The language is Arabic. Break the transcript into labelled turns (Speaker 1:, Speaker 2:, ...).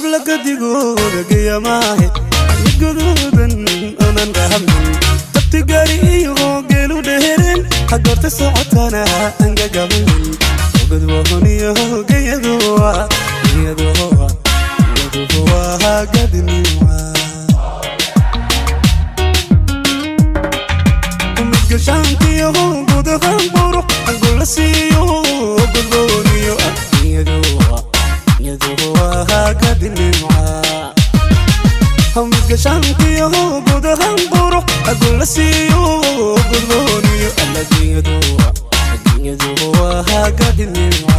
Speaker 1: قبلك دقوق يا ماهي قلوبا أمن غهم تبتقاري وقلو دهرين حقرت سعطانا أنقا قبل وقد وهني هوقي يدوا يدوا يدوا قد نوا ومسك شانك عقدني معاه هم قشمتي هو قد هم بروح أقول لسيو قلوني الذي يدوها الذي